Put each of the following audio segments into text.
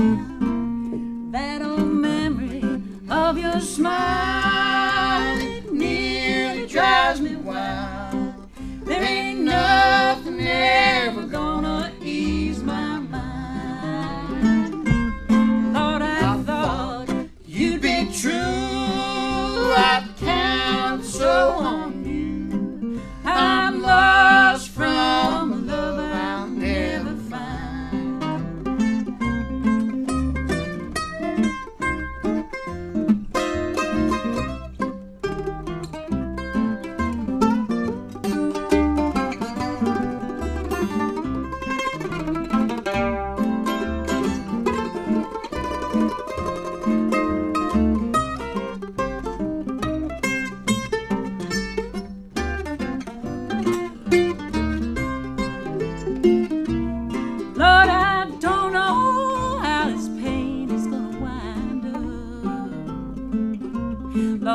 Mm-hmm.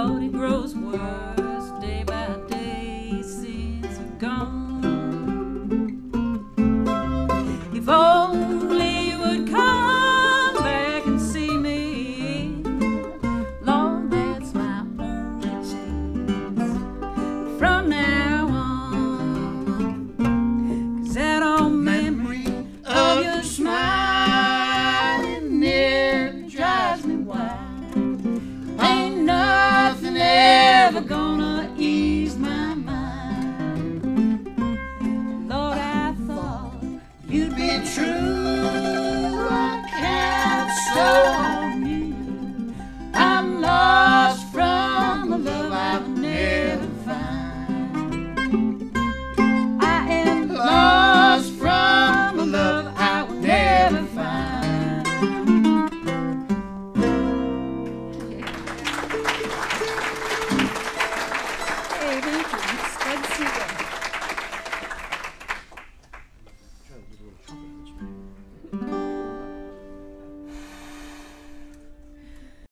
Lord, it grows worse day by day since you're gone. you'd be true. 啥鬼